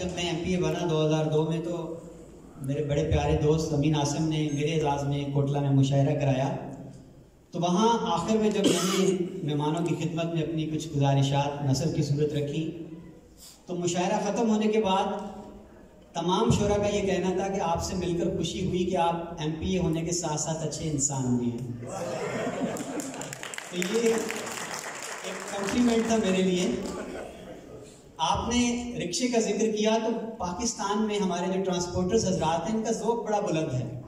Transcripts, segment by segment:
جب میں M P اے بنا دو ہزار دو میں تو میرے بڑے پیارے دوست امین آسم نے میرے اعزاز میں کوٹلہ میں مشاعرہ کرایا۔ تو وہاں آخر میں جب میں نے مہمانوں کی خدمت میں اپنی کچھ گزارشات نثر کی صورت رکھی، تو مشاعرہ ختم ہونے کے بعد تمام شعراء کا یہ کہنا تھا کہ آپ سے مل کر خوشی ہوئی کہ آپ ایم پی اے ہونے کے ساتھ ساتھ اچھے انسان بھی ہیں۔ تو یہ ایک کمپلیمنٹ تھا میرے لیے۔ آپ نے رکشے کا ذکر کیا تو پاکستان میں ہمارے جو ٹرانسپورٹرز، حضرات ہیں، ان کا ذوق بڑا بلند ہے۔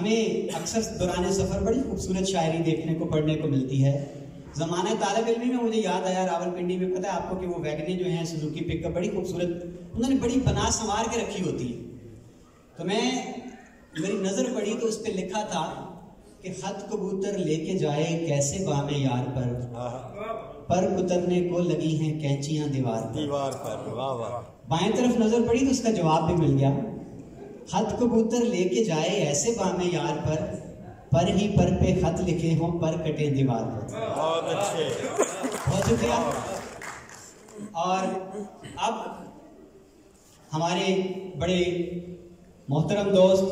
ہمیں اکثر دوران سفر بڑی خوبصورت شاعری دیکھنے کو، پڑھنے کو ملتی ہے۔ زمانہ طالب علمی میں مجھے یاد آیا راول پنڈی میں، پتہ ہے آپ کو کہ وہ ویگنیں جو ہیں سزوکی پک اپ بڑی خوبصورت، انہوں نے بڑی پناہ سنوار کے رکھی ہوتی ہے۔ تو میں میری نظر پڑی تو اس پہ لکھا تھا کہ خط کبوتر لے کے جائے کیسے بام یار پر؟ پر کترنے کو لگی ہیں کینچیاں دیوار پر۔ دیوار پر واہ واہ۔ بائیں طرف نظر پڑی تو اس کا جواب بھی مل گیا۔ خط کبوتر لے کے جائے ایسے بام یار پر پر ہی پر پہ خط لکھے ہوں پر کٹے دیوار پر۔ بہت اچھے۔ بہت شکریہ۔ اور اب ہمارے بڑے محترم دوست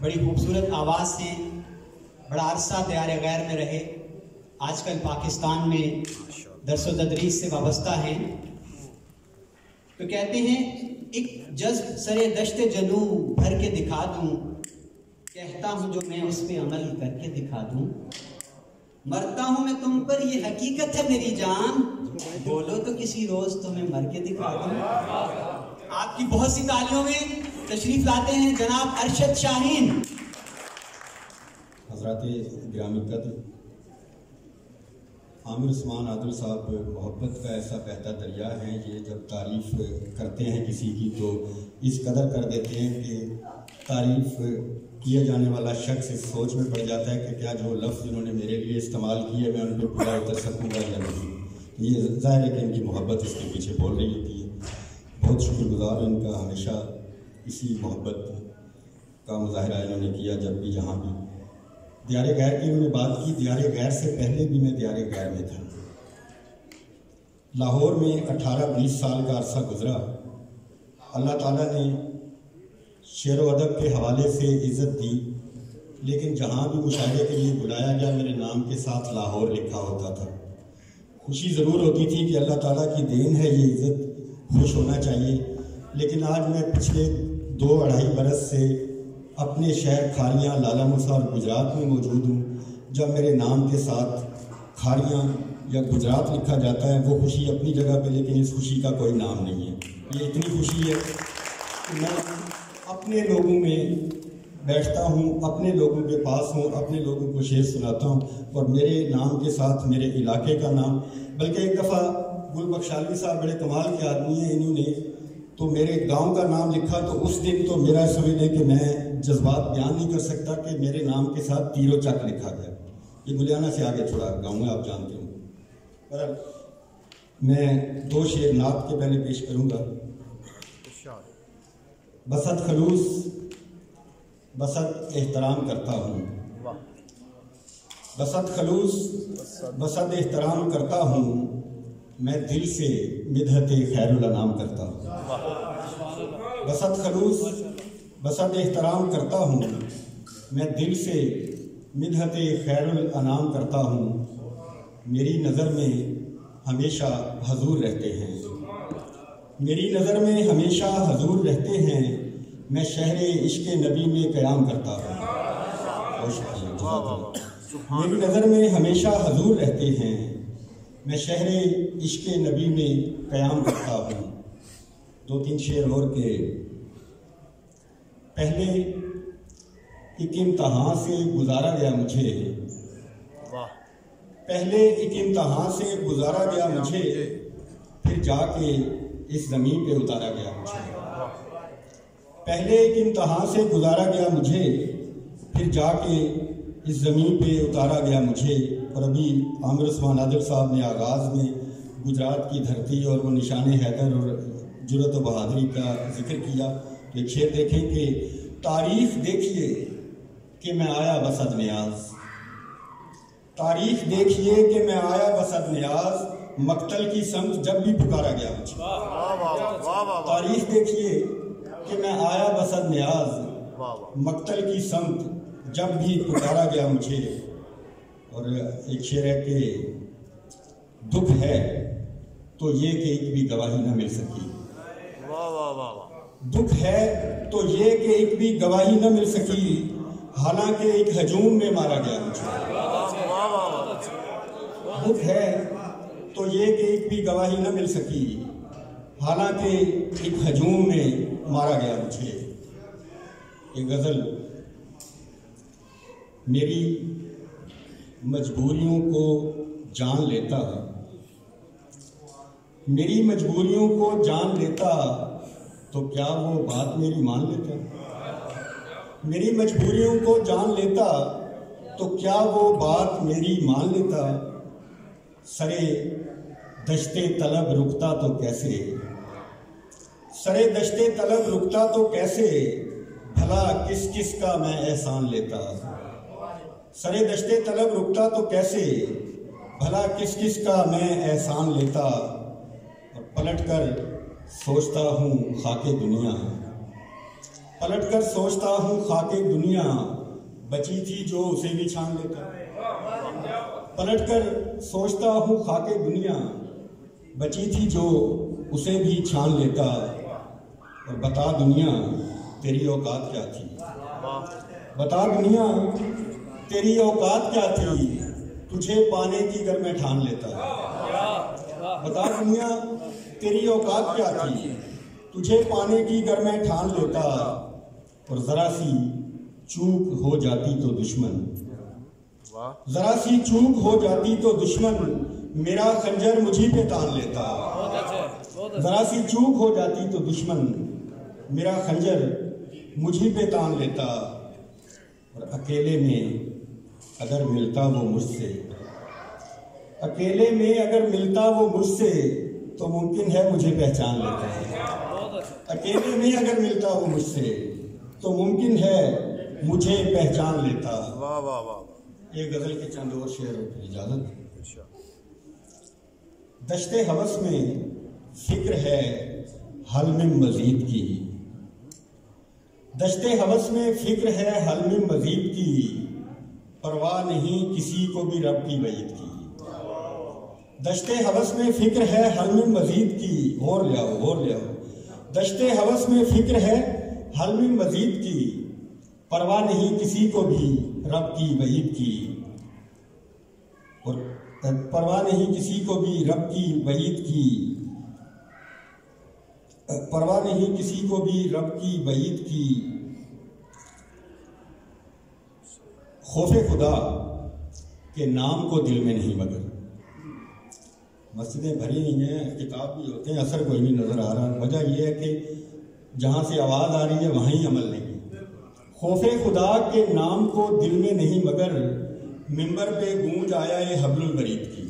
بڑی خوبصورت آواز ہیں بڑا عرصہ دیار غیر میں رہے۔ آج کل پاکستان میں درس و تدریس سے وابستہ ہیں۔ تو کہتے ہیں، ایک جذب سرے دشت جنو بھر کے دکھا دوں۔ کہتا ہوں جو میں اس پہ عمل کر کے دکھا دوں۔ مرتا ہوں میں تم پر، یہ حقیقت ہے میری جان۔ بولو تو کسی روز تمہیں مر کے دکھا دوں۔ آپ کی بہت سی تالیوں میں تشریف لاتے ہیں، جناب ارشد شاہین۔ حضرات گرامی قدر عامر عثمان عادل صاحب محبت کا ایسا بہتا دریا ہے، یہ جب تعریف کرتے ہیں کسی کی تو اس قدر کر دیتے ہیں کہ تعریف کیا جانے والا شخص اس سوچ میں پڑ جاتا ہے کہ کیا جو لفظ انہوں نے میرے لیے استعمال کیے میں ان پہ پورا اتر سکوں گا یا نہیں۔ یہ ظاہر ہے کہ ان کی محبت اس کے پیچھے بول رہی ہوتی ہے۔ بہت شکر گزار ان کا ہمیشہ اسی محبت کا مظاہرہ انہوں نے کیا جب بھی جہاں بھی دیار غیر کی انہوں نے بات کی دیار غیر سے پہلے بھی میں دیار غیر میں تھا۔ لاہور میں اٹھارہ بیس سال کا عرصہ گزرا۔ اللہ تعالیٰ نے شعر و ادب کے حوالے سے عزت دی، لیکن جہاں بھی مشاعرے کے لیے بلایا گیا، میرے نام کے ساتھ لاہور لکھا ہوتا تھا۔ خوشی ضرور ہوتی تھی کہ اللہ تعالیٰ کی دین ہے، یہ عزت خوش ہونا چاہیے۔ لیکن آج میں پچھلے دو اڑھائی برس سے اپنے شہر کھاریاں لالا مسا اور گجرات میں موجود ہوں۔ جب میرے نام کے ساتھ کھاریاں یا گجرات لکھا جاتا ہے، وہ خوشی اپنی جگہ پہ، لیکن اس خوشی کا کوئی نام نہیں ہے۔ یہ اتنی خوشی ہے کہ میں اپنے لوگوں میں بیٹھتا ہوں، اپنے لوگوں کے پاس ہوں، اپنے لوگوں کو شعر سناتا ہوں اور میرے نام کے ساتھ میرے علاقے کا نام۔ بلکہ ایک دفعہ گل بخشالوی صاحب بڑے کمال کے آدمی ہیں، انہوں نے تو میرے گاؤں کا نام لکھا تو اس دن تو میرا سمجھ لیں کہ میں جذبات بیان نہیں کر سکتا کہ میرے نام کے ساتھ تیرو چک لکھا گیا یہ گلیانہ سے آگے تھوڑا گاؤں ہے آپ جانتے ہوں۔ پر میں دو شعر نعت کے پہلے پیش کروں گا۔ بسط خلوص، بسط احترام کرتا ہوں۔ بسط خلوص، بسط احترام کرتا ہوں۔ میں دل سے مدحت خیر الانام کرتا ہوں۔ بسط خلوص بسط احترام کرتا ہوں، میں دل سے مدحت خیر الانام کرتا ہوں۔ میری نظر میں ہمیشہ حضور رہتے ہیں۔ میری نظر میں ہمیشہ حضور رہتے ہیں۔ میں شہر عشق نبی میں قیام کرتا ہوں۔ میری نظر میں ہمیشہ حضور رہتے ہیں۔ میں شہر عشق نبی میں قیام کرتا ہوں۔ دو تین شعر اور کے پہلے ایک امتحان سے گزارا گیا مجھے۔ پہلے ایک امتحان سے گزارا گیا مجھے پھر جا کے اس زمین پہ اتارا گیا مجھے۔ پہلے ایک امتحان سے گزارا گیا مجھے پھر جا کے اس زمین پہ اتارا گیا مجھے۔ اور ابھی عامر عثمان عادل صاحب نے آغاز میں گجرات کی دھرتی اور وہ نشان حیدر اور جرت و بہادری کا ذکر کیا۔ تو ایک شعر دیکھیں کہ تاریخ دیکھیے کہ میں آیا بسد نیاز۔ تاریخ دیکھیے کہ میں آیا بسد نیاز مقتل کی سمت جب بھی پکارا گیا۔ مجھے واہ تاریخ دیکھیے کہ میں آیا بسد نیاز مقتل کی سمت جب بھی پکارا گیا مجھے۔ اور ایک شعر ہے کہ دکھ ہے تو یہ کہ ایک بھی گواہی نہ مل سکی۔ واہ واہ واہ۔ دکھ ہے تو یہ کہ ایک بھی گواہی نہ مل سکی، حالانکہ ایک ہجوم میں مارا گیا۔ مجھے دکھ ہے تو یہ کہ ایک بھی گواہی نہ مل سکی، حالانکہ ایک ہجوم میں مارا گیا۔ مجھے یہ غزل میری مجبوریوں کو جان لیتا میری مجبوریوں کو جان لیتا تو کیا وہ بات میری مان لیتا میری مجبوریوں کو جان لیتا، تو کیا وہ بات میری مان لیتا؟ سرے دشتے طلب رکتا تو کیسے؟ سرے دشتے طلب رکتا تو کیسے؟ بھلا کس کس کا میں احسان لیتا؟ سرے دشتے طلب رکتا تو کیسے؟ بھلا کس کس کا میں احسان لیتا؟ اور پلٹ کر سوچتا ہوں خاک دنیا پلٹ کر سوچتا ہوں خاک دنیا بچی تھی جو اسے بھی چھان لیتا۔ پلٹ کر سوچتا ہوں خاک دنیا بچی تھی جو اسے بھی چھان لیتا۔ اور بتا دنیا تیری اوقات کیا تھی۔ بتا دنیا تیری اوقات کیا تھی۔ تجھے پانے کی گر میں ٹھان لیتا۔ بتا دنیا تیری اوقات کیا تھی؟ تجھے پانے کی گر میں ٹھان لیتا۔ اور ذرا سی چوک ہو جاتی تو دشمن۔ ذرا سی چوک ہو جاتی تو دشمن میرا خنجر مجھی پہ تان لیتا۔ ذرا سی چوک ہو جاتی تو دشمن میرا خنجر مجھی پہ تان لیتا۔ اور اکیلے میں اگر ملتا وہ مجھ سے۔ اکیلے میں اگر ملتا وہ مجھ سے تو ممکن ہے مجھے پہچان لیتا اکیلے میں اگر ملتا وہ مجھ سے تو ممکن ہے مجھے پہچان لیتا یہ غزل کے چند اور شعر اجازت۔ اچھا۔ دشت حوث میں فکر ہے حل میں مزید کی۔ دشت حوث میں فکر ہے حل میں مزید کی۔ پرواہ نہیں کسی کو بھی رب کی وعید کی۔ دشت حوث میں فکر ہے حل میں مزید کی اور لے آؤ اور لے آؤ۔ دشت حوث میں فکر ہے حل میں مزید کی۔ پرواہ نہیں کسی کو بھی رب کی وعید کی۔ اور پرواہ نہیں کسی کو بھی رب کی وعید کی۔ پرواہ نہیں کسی کو بھی رب کی وعید کی۔ خوف خدا کے نام کو دل میں نہیں مگر مسجدیں بھری ہوئی ہیں، کتاب بھی ہوتے ہیں، اثر کوئی نہیں نظر آ رہا وجہ یہ ہے کہ جہاں سے آواز آ رہی ہے وہیں عمل نہیں۔ خوف خدا کے نام کو دل میں نہیں، مگر ممبر پہ گونج آیا یہ حبل البرید کی۔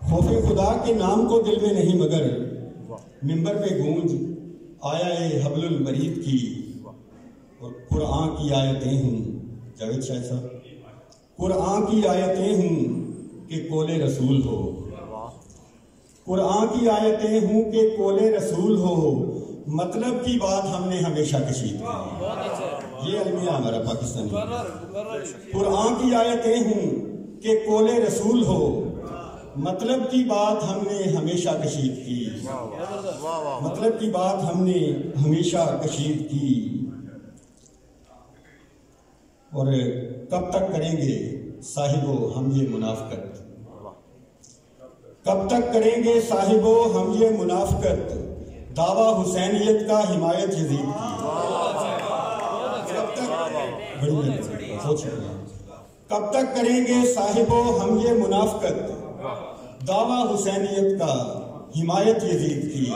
خوف خدا کے نام کو دل میں نہیں، مگر ممبر پہ گونج آیا یہ حبل البرید کی۔ اور قرآن کی آیتیں ہوں۔ جاوید شاہ صاحب، قرآن کی آیتیں ہوں کہ کول رسول ہو۔ قرآن کی آیتیں ہوں کہ کول رسول ہو مطلب کی بات ہم نے ہمیشہ کشید کی یہ المیہ ہمارا پاکستانی۔ قرآن کی آیتیں ہوں کہ کول رسول ہو مطلب کی بات ہم نے ہمیشہ کشید کی۔ مطلب کی بات ہم نے ہمیشہ کشید کی۔ اور کب تک کریں گے؟ صاحبو ہم یہ منافقت۔ کب تک کریں گے صاحبو ہم یہ منافقت۔ دعویٰ حسینیت کا حمایت یزید کی۔ کب تک کریں گے صاحبو ہم یہ منافقت۔ دعویٰ حسینیت کا حمایت یزید کی۔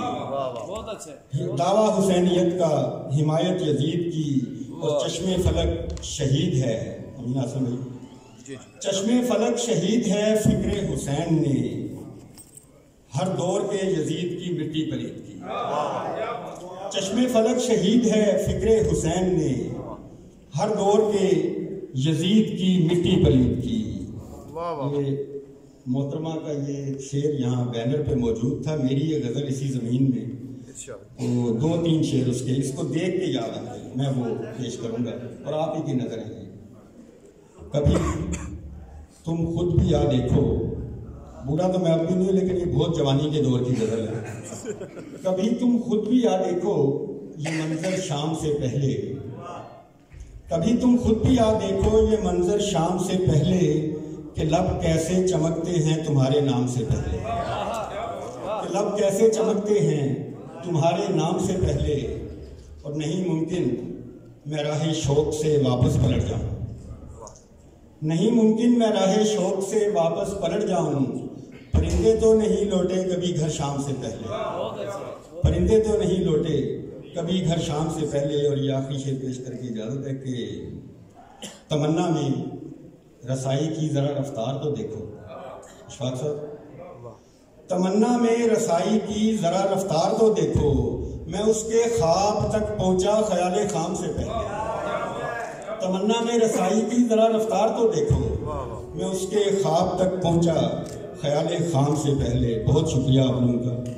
دعویٰ حسینیت کا حمایت یزید کی۔ اور چشم فلک شہید ہے۔ جی جی۔ چشم فلک شہید ہے فکر حسین نے۔ ہر دور کے یزید کی مٹی پلید کی۔ چشم فلک شہید ہے فکر حسین نے۔ ہر دور کے یزید کی مٹی پلید کی۔ واہ واہ یہ محترمہ کا یہ شعر یہاں بینر پہ موجود تھا میری یہ غزل اسی زمین میں۔ تو دو تین شعر اس کے اس کو دیکھ کے یاد آ گئے۔ میں وہ پیش کروں گا اور آپ ہی کی نظر ہے کبھی تم خود بھی آ دیکھو بوڑھا تو میں اب بھی نہیں ہوں، لیکن یہ بہت جوانی کے دور کی غزل ہے۔ کبھی تم خود بھی آ دیکھو، یہ منظر شام سے پہلے۔ کبھی تم خود بھی آ دیکھو، یہ منظر شام سے پہلے کہ لب کیسے چمکتے ہیں تمہارے نام سے پہلے۔ کہ لب کیسے چمکتے ہیں تمہارے نام سے پہلے۔ اور نہیں ممکن میں راہ شوق سے واپس پلٹ جاؤں۔ نہیں ممکن میں راہ شوق سے واپس پلٹ جاؤں۔ پرندے تو نہیں لوٹے کبھی گھر شام سے پہلے۔ پرندے تو نہیں لوٹے کبھی گھر شام سے پہلے اور یہ آخری شعر پیش کر کے اجازت ہے کہ تمنا میں رسائی کی ذرا رفتار تو دیکھو۔ اشفاق صاحب، تمنا میں رسائی کی ذرا رفتار تو دیکھو۔ میں اس کے خواب تک پہنچا خیال خام سے پہلے۔ تمنا میں رسائی کی ذرا رفتار تو دیکھو۔ میں اس کے خواب تک پہنچا خیال خان سے پہلے بہت شکریہ آپ لوگوں کا۔